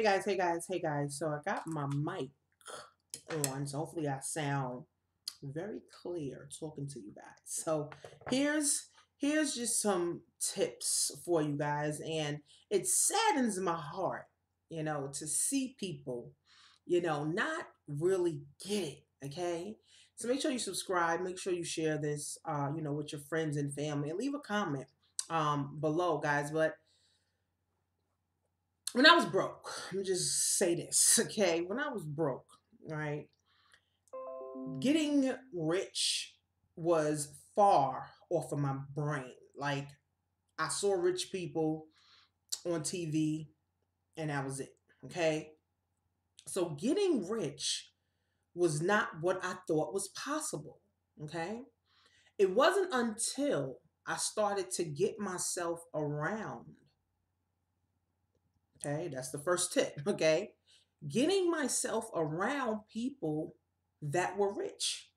Hey guys, hey guys, hey guys. So I got my mic on, so hopefully I sound very clear talking to you guys. So here's here's just some tips for you guys, and it saddens my heart, you know, to see people, you know, not really get it. Okay. So make sure you subscribe, make sure you share this, uh, you know, with your friends and family, and leave a comment um below, guys. But when I was broke, let me just say this, okay? When I was broke, right? Getting rich was far off of my brain. Like I saw rich people on TV and that was it, okay? So getting rich was not what I thought was possible, okay? It wasn't until I started to get myself around Okay, that's the first tip. Okay, getting myself around people that were rich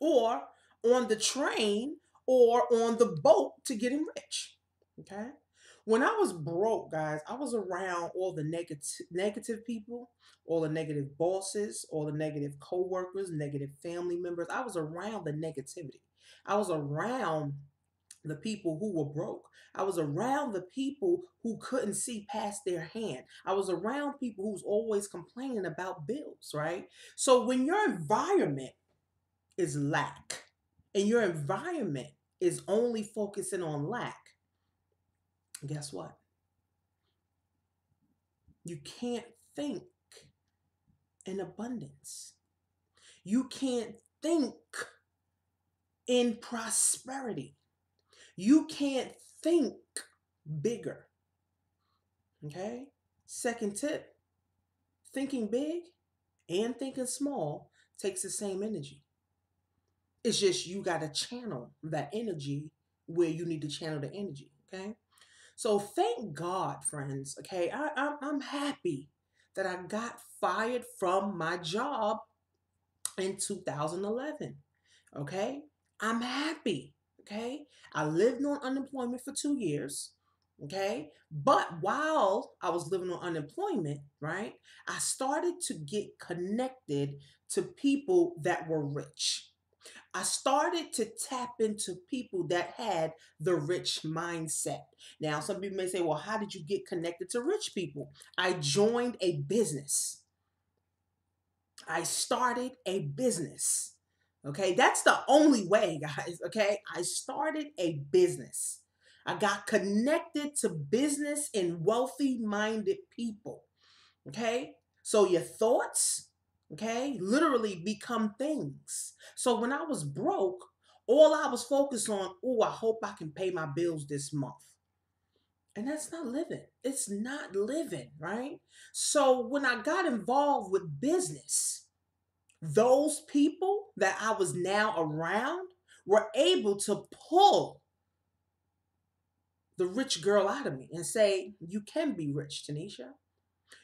or on the train or on the boat to getting rich. Okay, when I was broke, guys, I was around all the negative negative people, all the negative bosses, all the negative co-workers, negative family members. I was around the negativity. I was around the people who were broke. I was around the people who couldn't see past their hand. I was around people who's always complaining about bills, right? So when your environment is lack and your environment is only focusing on lack, guess what? You can't think in abundance. You can't think in prosperity. You can't think bigger. Okay? Second tip thinking big and thinking small takes the same energy. It's just you got to channel that energy where you need to channel the energy. Okay? So thank God, friends. Okay? I, I'm, I'm happy that I got fired from my job in 2011. Okay? I'm happy. Okay. I lived on unemployment for two years. Okay. But while I was living on unemployment, right, I started to get connected to people that were rich. I started to tap into people that had the rich mindset. Now, some people may say, well, how did you get connected to rich people? I joined a business. I started a business. Okay, that's the only way, guys. Okay, I started a business. I got connected to business and wealthy minded people. Okay, so your thoughts, okay, literally become things. So when I was broke, all I was focused on, oh, I hope I can pay my bills this month. And that's not living. It's not living, right? So when I got involved with business, those people that I was now around were able to pull the rich girl out of me and say, You can be rich, Tanisha.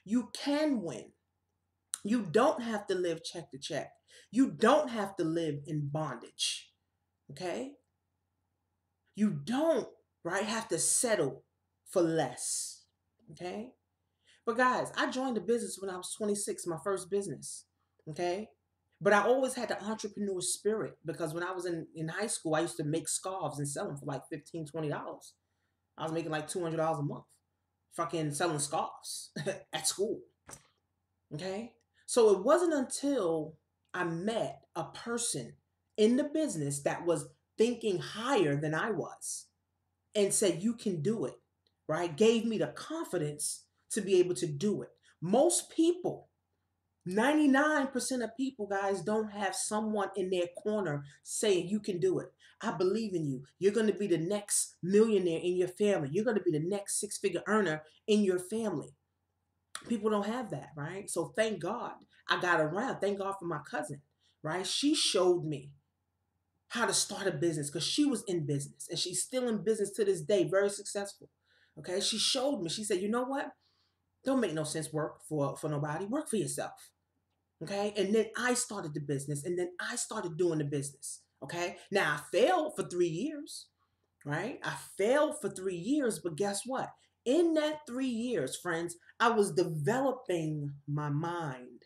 You can win. You don't have to live check to check. You don't have to live in bondage. Okay? You don't, right, have to settle for less. Okay? But guys, I joined the business when I was 26, my first business. Okay? But I always had the entrepreneur spirit because when I was in, in high school, I used to make scarves and sell them for like $15, $20. I was making like $200 a month fucking selling scarves at school. Okay? So it wasn't until I met a person in the business that was thinking higher than I was and said, You can do it, right? Gave me the confidence to be able to do it. Most people 99% of people, guys, don't have someone in their corner saying, You can do it. I believe in you. You're going to be the next millionaire in your family. You're going to be the next six figure earner in your family. People don't have that, right? So thank God I got around. Thank God for my cousin, right? She showed me how to start a business because she was in business and she's still in business to this day, very successful. Okay. She showed me, she said, You know what? Don't make no sense work for, for nobody. Work for yourself. Okay. And then I started the business and then I started doing the business. Okay. Now I failed for three years, right? I failed for three years, but guess what? In that three years, friends, I was developing my mind.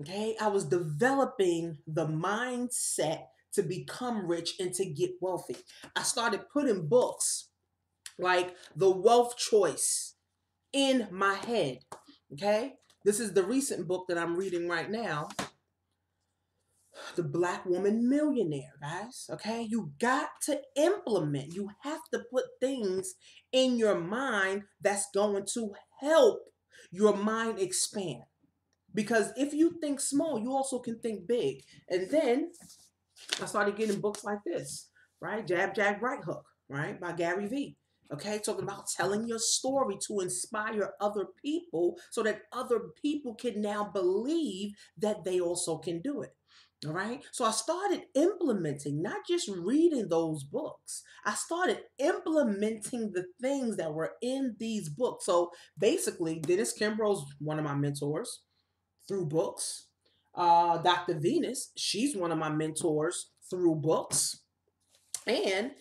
Okay, I was developing the mindset to become rich and to get wealthy. I started putting books like The Wealth Choice in my head. Okay, this is the recent book that I'm reading right now. The Black Woman Millionaire, guys. Okay, you got to implement, you have to put things in your mind that's going to help your mind expand. Because if you think small, you also can think big. And then I started getting books like this, right? Jab, Jab, Right Hook, right? By Gary Vee. Okay, talking about telling your story to inspire other people so that other people can now believe that they also can do it. All right. So I started implementing, not just reading those books, I started implementing the things that were in these books. So basically, Dennis Kimbro's one of my mentors through books. Uh, Dr. Venus, she's one of my mentors through books. And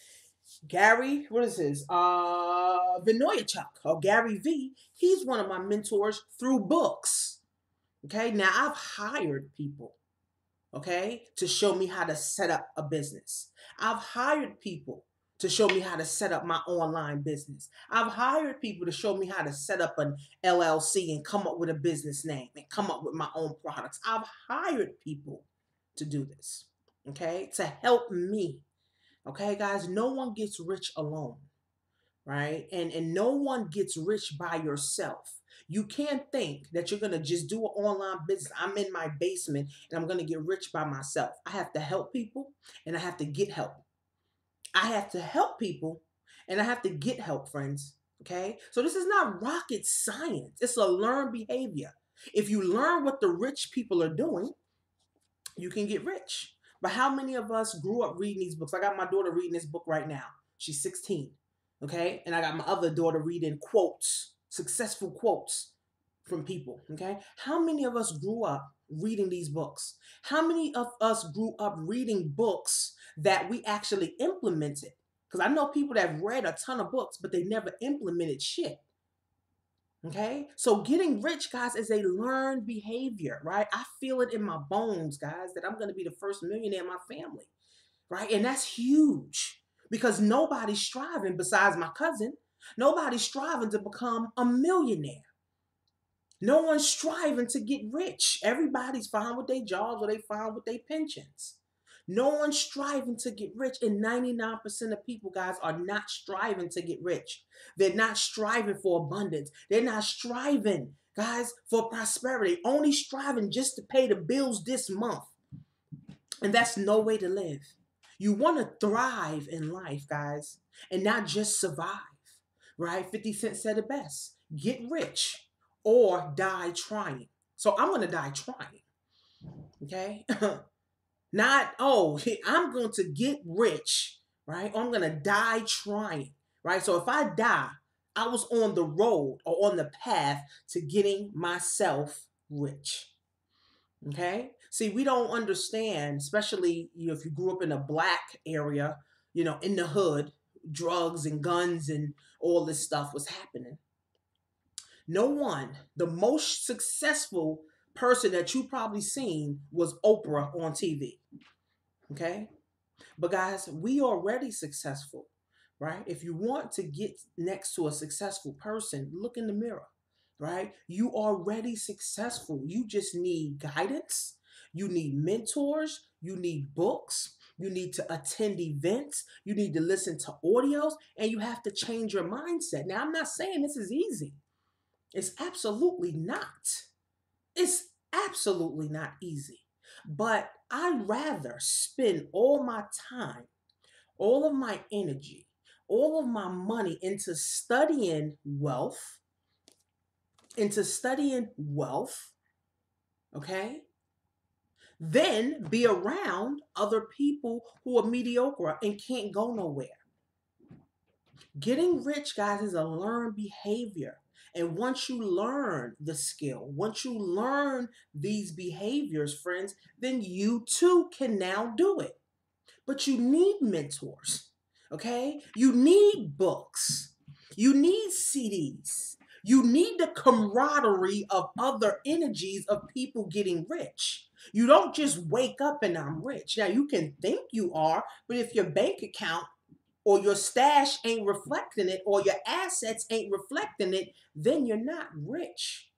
Gary, what is his? Uh, Vaynerchuk or Gary V. He's one of my mentors through books. Okay, now I've hired people, okay, to show me how to set up a business. I've hired people to show me how to set up my online business. I've hired people to show me how to set up an LLC and come up with a business name and come up with my own products. I've hired people to do this, okay, to help me. Okay, guys, no one gets rich alone, right? And and no one gets rich by yourself. You can't think that you're gonna just do an online business. I'm in my basement and I'm gonna get rich by myself. I have to help people and I have to get help. I have to help people and I have to get help, friends. Okay? So this is not rocket science. It's a learned behavior. If you learn what the rich people are doing, you can get rich. But how many of us grew up reading these books? I got my daughter reading this book right now. She's 16. Okay? And I got my other daughter reading quotes, successful quotes from people. Okay? How many of us grew up reading these books? How many of us grew up reading books that we actually implemented? Because I know people that read a ton of books, but they never implemented shit. Okay. So getting rich, guys, is a learned behavior, right? I feel it in my bones, guys, that I'm going to be the first millionaire in my family, right? And that's huge because nobody's striving besides my cousin. Nobody's striving to become a millionaire. No one's striving to get rich. Everybody's fine with their jobs or they fine with their pensions. No one's striving to get rich, and 99% of people, guys, are not striving to get rich. They're not striving for abundance. They're not striving, guys, for prosperity, only striving just to pay the bills this month. And that's no way to live. You want to thrive in life, guys, and not just survive, right? 50 Cent said it best get rich or die trying. So I'm going to die trying, okay? Not, oh, I'm going to get rich, right? I'm going to die trying, right? So if I die, I was on the road or on the path to getting myself rich. Okay? See, we don't understand, especially you know, if you grew up in a black area, you know, in the hood, drugs and guns and all this stuff was happening. No one, the most successful person that you probably seen was Oprah on TV. Okay? But guys, we already successful, right? If you want to get next to a successful person, look in the mirror, right? You already successful. You just need guidance. You need mentors. You need books. You need to attend events. You need to listen to audios and you have to change your mindset. Now, I'm not saying this is easy. It's absolutely not. It's absolutely not easy. But I'd rather spend all my time, all of my energy, all of my money into studying wealth, into studying wealth, okay? Then be around other people who are mediocre and can't go nowhere. Getting rich, guys, is a learned behavior. And once you learn the skill, once you learn these behaviors, friends, then you too can now do it. But you need mentors, okay? You need books. You need CDs. You need the camaraderie of other energies of people getting rich. You don't just wake up and I'm rich. Now, you can think you are, but if your bank account or your stash ain't reflecting it or your assets ain't reflecting it, then you're not rich.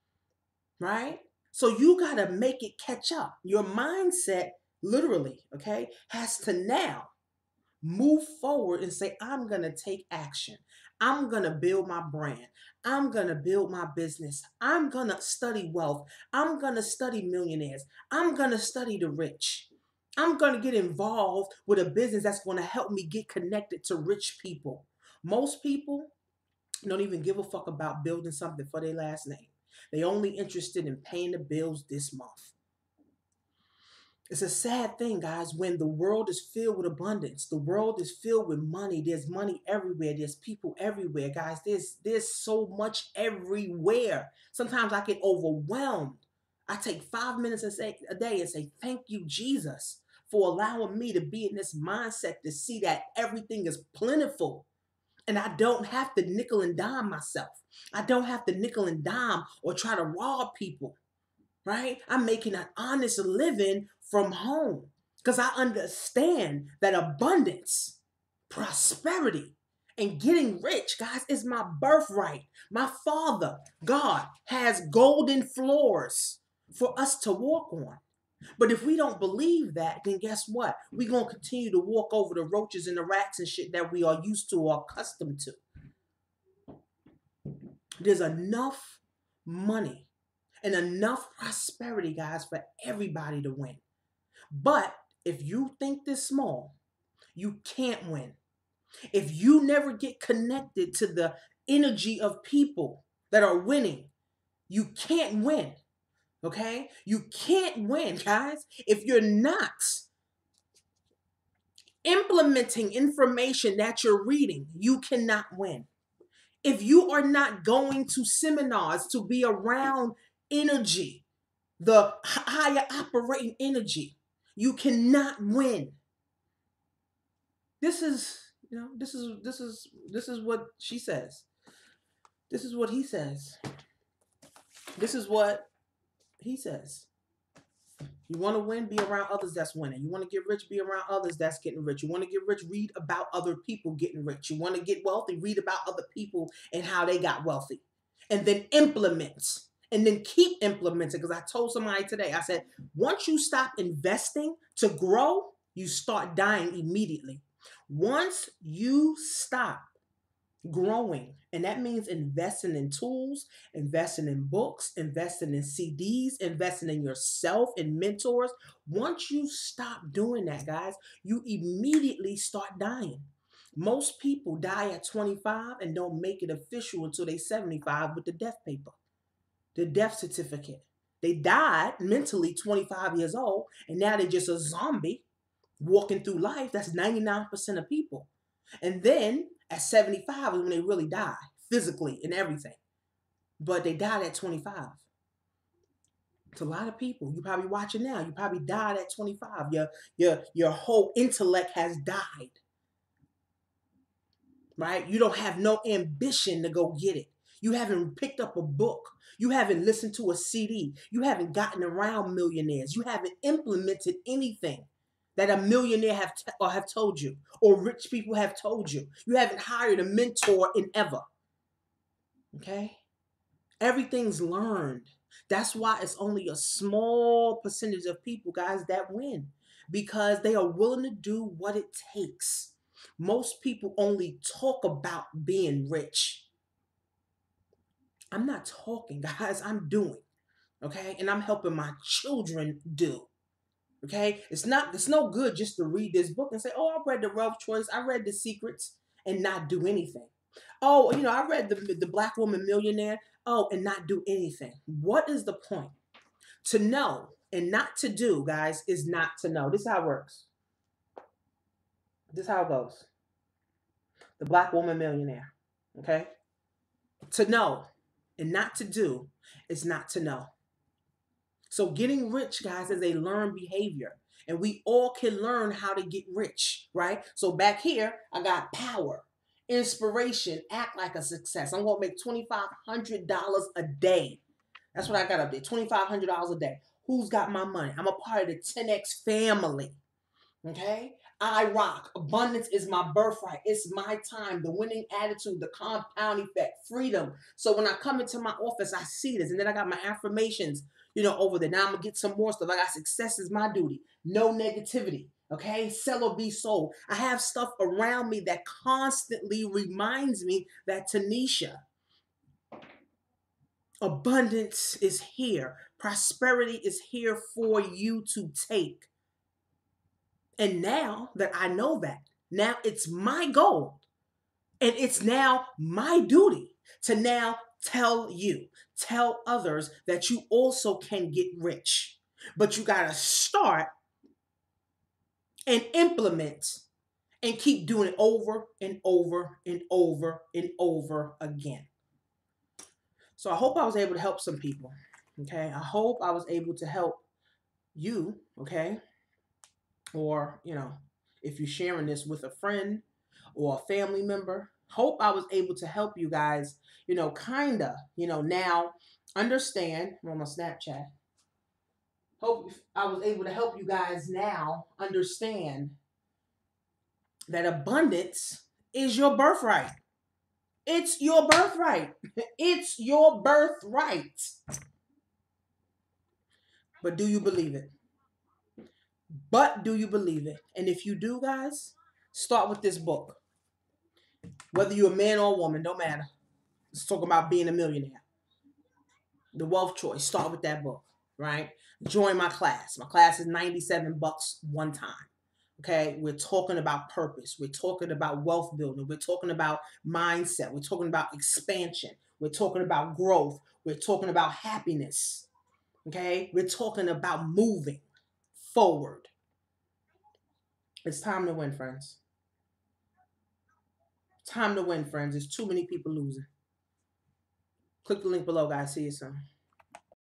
Right? So you got to make it catch up. Your mindset, literally, okay, has to now move forward and say, I'm going to take action. I'm going to build my brand. I'm going to build my business. I'm going to study wealth. I'm going to study millionaires. I'm going to study the rich. I'm going to get involved with a business that's going to help me get connected to rich people. Most people don't even give a fuck about building something for their last name. They only interested in paying the bills this month. It's a sad thing, guys, when the world is filled with abundance. The world is filled with money. There's money everywhere. There's people everywhere, guys. There's there's so much everywhere. Sometimes I get overwhelmed. I take five minutes a day and say, Thank you, Jesus, for allowing me to be in this mindset to see that everything is plentiful. And I don't have to nickel and dime myself. I don't have to nickel and dime or try to rob people right? I'm making an honest living from home because I understand that abundance, prosperity, and getting rich, guys, is my birthright. My Father, God, has golden floors for us to walk on. But if we don't believe that, then guess what? We're going to continue to walk over the roaches and the rats and shit that we are used to or accustomed to. There's enough money and enough prosperity, guys, for everybody to win. But if you think this small, you can't win. If you never get connected to the energy of people that are winning, you can't win. Okay? You can't win, guys, if you're not implementing information that you're reading. You cannot win. If you are not going to seminars to be around energy, the higher operating energy, you cannot win. This is, you know, this is this is this is what she says. This is what he says. This is what he says. You want to win, be around others that's winning. You want to get rich, be around others that's getting rich. You want to get rich, read about other people getting rich. You want to get wealthy, read about other people and how they got wealthy. And then implement and then keep implementing. Because I told somebody today, I said, once you stop investing to grow, you start dying immediately. Once you stop growing, and that means investing in tools, investing in books, investing in CDs, investing in yourself and mentors. Once you stop doing that, guys, you immediately start dying. Most people die at 25 and don't make it official until they're 75 with the death paper the death certificate. They died mentally 25 years old, and now they're just a zombie walking through life. That's 99% of people. And then at 75 is when they really die, physically and everything. But they died at 25. It's a lot of people. You probably watching now. You probably died at 25. Your your your whole intellect has died. Right? You don't have no ambition to go get it. You haven't picked up a book. You haven't listened to a CD. You haven't gotten around millionaires. You haven't implemented anything that a millionaire have t- or have told you or rich people have told you. You haven't hired a mentor in ever. Okay? Everything's learned. That's why it's only a small percentage of people, guys, that win because they are willing to do what it takes. Most people only talk about being rich. I'm not talking, guys. I'm doing. Okay. And I'm helping my children do. Okay. It's not, it's no good just to read this book and say, oh, I read the Wealth Choice. I read the secrets and not do anything. Oh, you know, I read the, the Black Woman Millionaire. Oh, and not do anything. What is the point? To know and not to do, guys, is not to know. This is how it works. This is how it goes. The Black Woman Millionaire. Okay. To know and not to do is not to know. So getting rich, guys, is a learned behavior. And we all can learn how to get rich, right? So back here, I got power. inspiration, act like a success. I'm gonna make $2,500 a day. That's what I got up there, $2,500 a day. Who's got my money? I'm a part of the 10X family. Okay? I rock. Abundance is my birthright. It's my time. The winning attitude, the compound effect, freedom. So when I come into my office, I see this. And then I got my affirmations, you know, over there. Now I'm to get some more stuff. I got success is my duty. No negativity. Okay, sell or be sold. I have stuff around me that constantly reminds me that Tanisha, abundance is here, prosperity is here for you to take. And now that I know that, now it's my goal and it's now my duty to now tell you, tell others that you also can get rich. But you got to start and implement and keep doing it over and over and over and over again. So I hope I was able to help some people. Okay. I hope I was able to help you. Okay. Or, you know, if you're sharing this with a friend or a family member, hope I was able to help you guys, you know, kind of, you know, now understand. I'm on my Snapchat hope I was able to help you guys now understand that abundance is your birthright. It's your birthright. It's your birthright. But do you believe it? But do you believe it? And if you do, guys, start with this book. Whether you're a man or a woman, don't matter. Let's talk about being a millionaire. The Wealth Choice. Start with that book, right? join my class. My class is 97 bucks one time. Okay, we're talking about purpose. We're talking about wealth building. We're talking about mindset. We're talking about expansion. We're talking about growth. We're talking about happiness. Okay, we're talking about moving forward. It's time to win, friends. Time to win, friends. There's too many people losing. Click the link below, guys. See you soon.